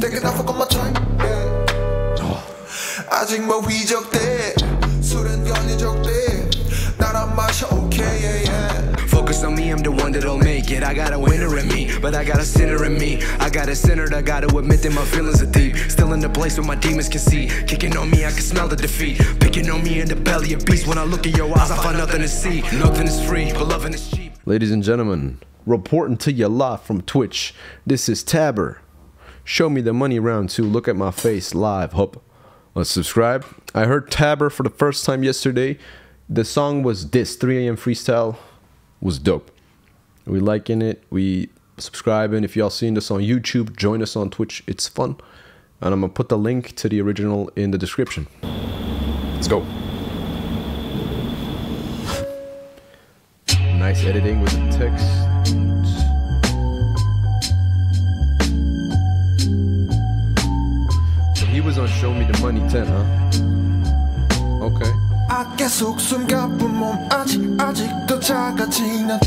Take it off on my joint yeah. 아직 뭐 위적돼 술은 연유적돼 나란 마셔 okay yeah yeah Focus on me, I'm the one that'll make it. I got a winner in me, but I got a sinner in me. I got a sinner, I gotta admit that my feelings are deep. Still in the place where my demons can see. Kicking on me, I can smell the defeat. Picking on me in the belly of beast. When I look in your eyes, I find nothing to see. Nothing is free, but loving is cheap. Ladies and gentlemen, reporting to you live from Twitch. This is Tabber. Show me the money round two. Look at my face live. Hope. Let's subscribe. I heard Tabber for the first time yesterday. The song was this 3 a.m. freestyle was dope. We liking it. We subscribing. If y'all seen this on YouTube, join us on Twitch. It's fun. And I'm gonna put the link to the original in the description. Let's go. Nice editing with the text. 10, huh? Okay. 아 계속 숨가쁜 몸 아직 아직도 작아지는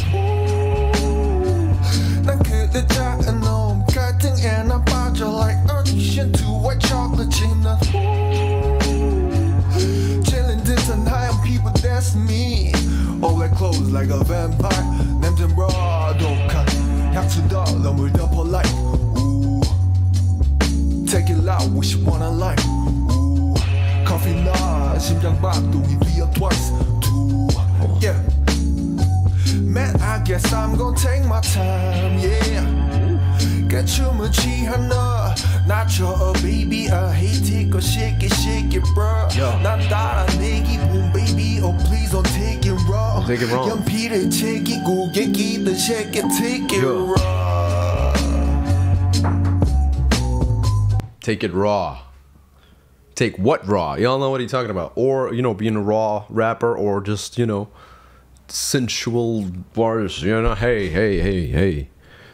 난 그대 작은 놈 갈등에 난 빠져 like addiction to white chocolate 난 chilling 듯한 하얀 피부 that's me all that clothes like a vampire 나 심장 박동이 뛰어 twice two yeah man I guess I'm gonna take my time yeah 깨춤을 취한 너 낮춰 baby I hate it go shake it shake it bro 난 따라 내 기분 baby oh please don't take it wrong take it wrong. 연필을 챙기고 얘기들 shake it take it Yeah. raw Take it raw. Take what raw? Y'all know what he's talking about. Or, you know, being a raw rapper or just, you know, sensual bars. You know, hey, hey, hey, hey.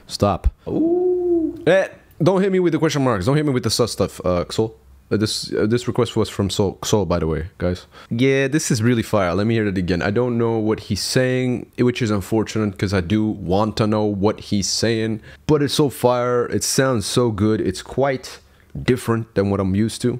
Stop. Ooh. Eh, don't hit me with the question marks. Don't hit me with the sus stuff, uh, Xol. Uh, this uh, this request was from Soul, Soul, by the way, guys. Yeah, this is really fire. Let me hear it again. I don't know what he's saying, which is unfortunate because I do want to know what he's saying. But it's so fire. It sounds so good. It's quite different than what I'm used to.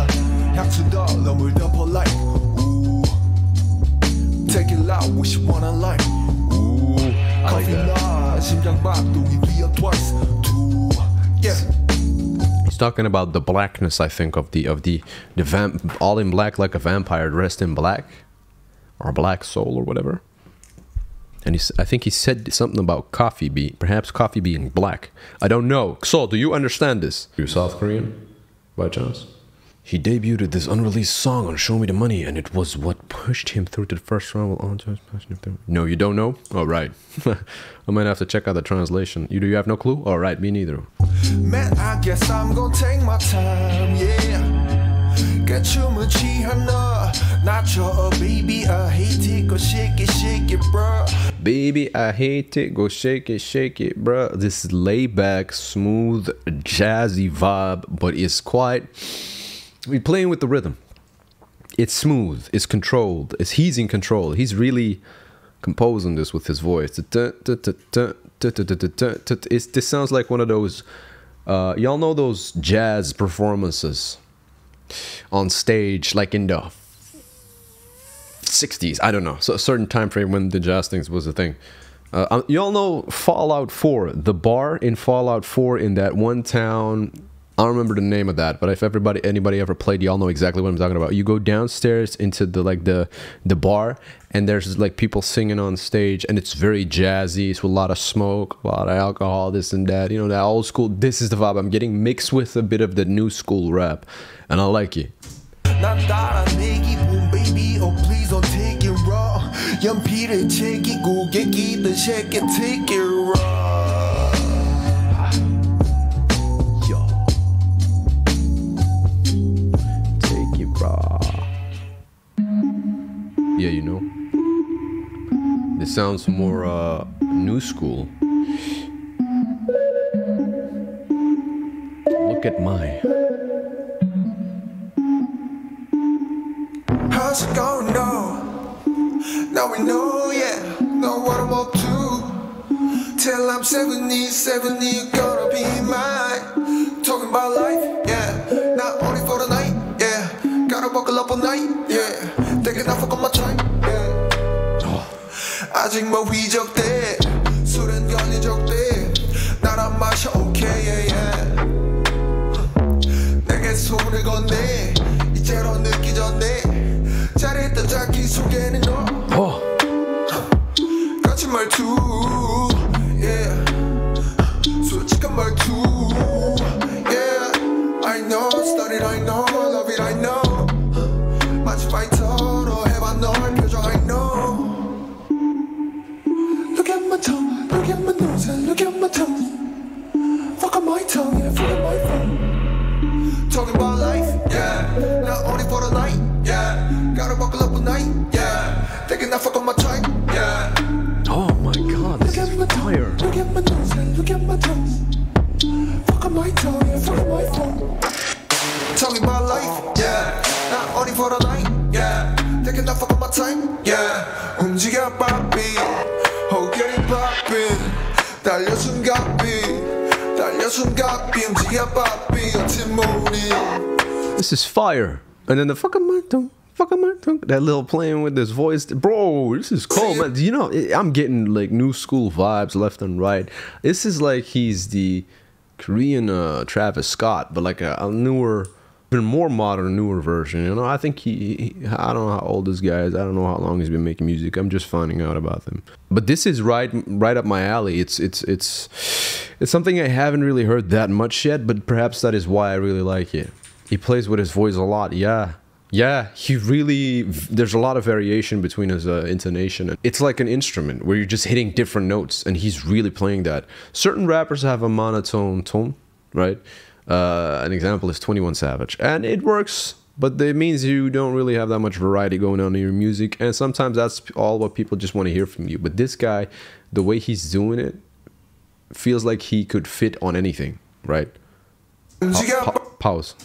독한 향수도 너물 덮어 like ooh. take it loud wish you wanna like Ooh, I like coffee that. 나 심장 박동이 뛰어 twice two yeah He's talking about the blackness, I think, of the of the the vamp, all in black like a vampire dressed in black, or black soul or whatever. And he's, I think he said something about coffee be perhaps coffee being black. I don't know. So, do you understand this? You're South Korean, by chance? He debuted this unreleased song on Show Me the Money, and it was what pushed him through to the first round. No, you don't know? All right. I might have to check out the translation. You do you have no clue? All right, me neither. Man, I guess I'm gonna take my time, yeah. Get you uh, baby. I hate it. Go shake it, shake it, bro. Baby, I hate it. Go shake it, shake it, bro. This laid back, smooth, jazzy vibe, but it's quite we playing with the rhythm. It's smooth. It's controlled. It's he's in control. He's really composing this with his voice. It's, this sounds like one of those. Uh, y'all know those jazz performances on stage, like in the 60s i don't know so a certain time frame when the jazz things was a thing uh, um, y'all know fallout 4 the bar in fallout 4 in that one town i don't remember the name of that but if everybody anybody ever played y'all know exactly what i'm talking about. You go downstairs into the like the the bar and there's like people singing on stage and it's very jazzy it's with a lot of smoke a lot of alcohol this and that you know that old school this is the vibe. I'm getting mixed with a bit of the new school rap and i like it sounds more uh, new school. Look at my. How's it going now? Now we know, yeah, know what I'm up to. Till I'm 70, 70, you're gonna be mine. Talking about life, yeah, not only for the night, yeah. Gotta buckle up all night, 아직 뭐 위적돼, 술은 견인적돼. 나란 마셔, okay, yeah, yeah. 내게 손을 건네. 이제로 늦기 전에 잘했던 자기 소개는 너. Oh, 거친 말투 yeah. 솔직한 말투 tongue yeah fuck on my phone Talking about life, yeah. Not only for the night, yeah. Gotta buckle up all night, yeah. Taking that fuck on my time, yeah. oh my God, this Look is at my fire. tongue, look at my nose, and look at my toes. Fuck on my tongue, yeah, fuck on my phone. Talking about life, yeah. Not only for the night, yeah. Taking that fuck on my time, yeah. 움직여, 바비. 호결이 바비. 달려 숨가비. This is fire. And then the fucking tongue, fucking tongue. That little playing with this voice, bro. This is cool, man. You know, I'm getting like new school vibes left and right. This is like he's the Korean uh, Travis Scott, but like a, a newer, even more modern, newer version. You know, I think he, he. I don't know how old this guy is. I don't know how long he's been making music. I'm just finding out about them. But this is right, right up my alley. It's, it's, it's, it's something I haven't really heard that much yet. But perhaps that is why I really like it. He plays with his voice a lot. Yeah. Yeah, he really. There's a lot of variation between his uh, intonation. It's like an instrument where you're just hitting different notes, and he's really playing that. Certain rappers have a monotone tone, right? Uh, an example is 21 Savage, and it works, but it means you don't really have that much variety going on in your music, and sometimes that's all what people just want to hear from you. But this guy, the way he's doing it, feels like he could fit on anything, right? Pa- pa- pause.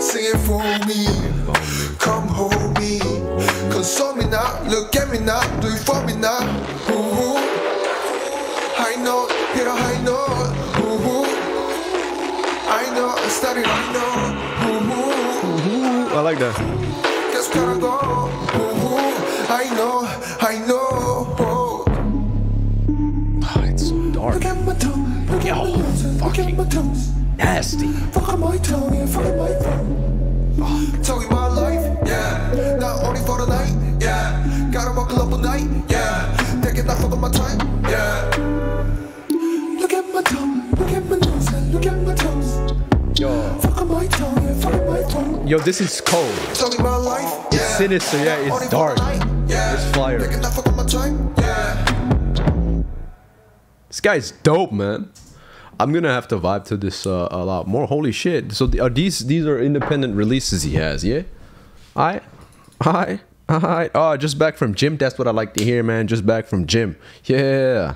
Singing for me, come me, console me now, look at me now, do it for me now. Like that. Just gotta go. Ooh, I know, I know. it's so dark. Look at my tongue, look at my look at my. Nasty. Fuck on my tongue, yeah, fuck on my phone. Talking about life, yeah. Not only for the night, yeah. Gotta buckle up all night, yeah. Taking that fuck my time, yeah. Look at my tongue, look at my Yo, this is cold. It's sinister, yeah, it's dark. It's fire. This guy's dope, man. I'm gonna have to vibe to this uh, a lot more. Holy shit! So are these these are independent releases he has? Yeah. I, I, I. Oh, just back from gym. That's what I like to hear, man. Just back from gym. Yeah.